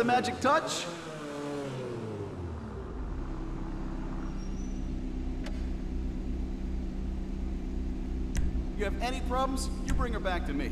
the magic touch? You have any problems, you bring her back to me.